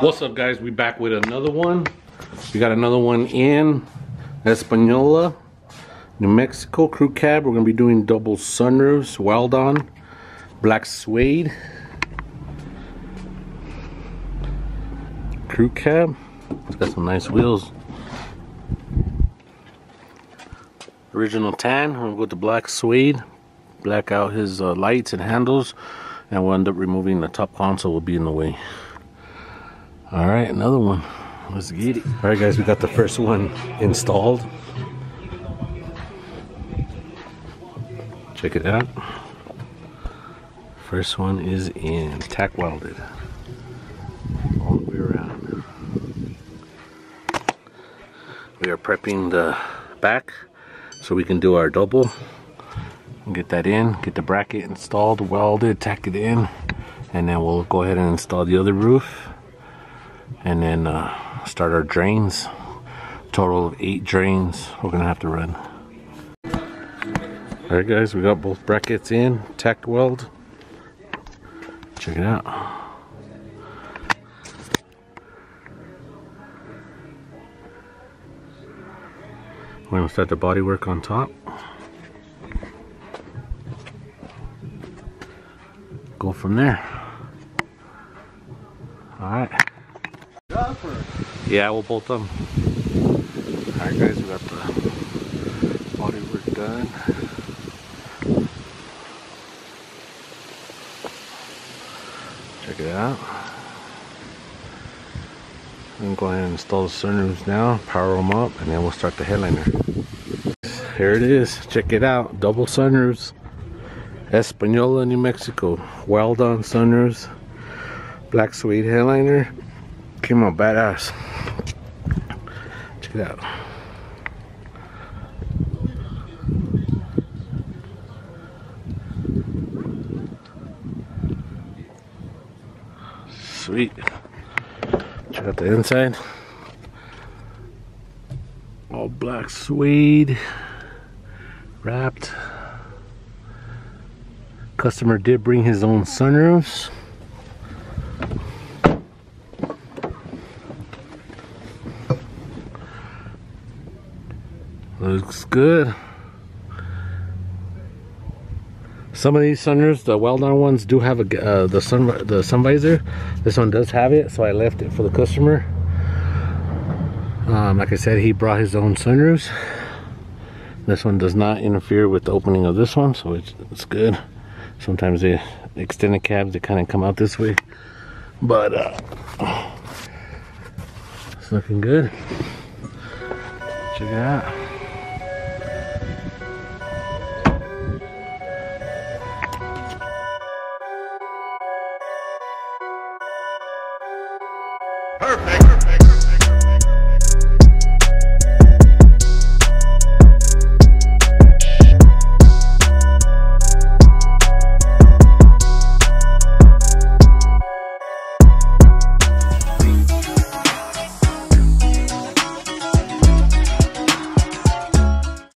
What's up guys? We back with another one. We got another one in Espanola, New Mexico crew cab. We're gonna be doing double sunroofs, Weldon, black suede. Crew cab. It's got some nice wheels. Original tan. Gonna go with black suede. Black out his uh, lights and handles. And we'll end up removing the top console will be in the way. All right, another one. Let's get it. All right, guys, we got the first one installed. Check it out. First one is in, tack welded. All the way around. We are prepping the back so we can do our double. Get that in, get the bracket installed, welded, tack it in, and then we'll go ahead and install the other roof and then uh, start our drains. Total of eight drains we're gonna have to run. All right guys, we got both brackets in, tacked weld. Check it out. We're gonna start the body work on top. Go from there. All right. Yeah, we'll bolt them. Alright guys, we got the body work done. Check it out. I'm going to go ahead and install the sunroofs now, power them up, and then we'll start the headliner. Here it is. Check it out. Double sunroofs. Espanola, New Mexico. Weldon sunroofs. Black suede headliner. Came out badass. Check it out. Sweet. Check out the inside. All black suede. Wrapped. Customer did bring his own sunroofs. Looks good. Some of these sunroofs, the Weldon ones, do have a uh, the sun the sun visor. This one does have it, so I left it for the customer. Um, like I said, he brought his own sunroofs. This one does not interfere with the opening of this one, so it's, it's good. Sometimes the extended cabs, they kind of come out this way. But, uh, it's looking good. Check it out. Perfect.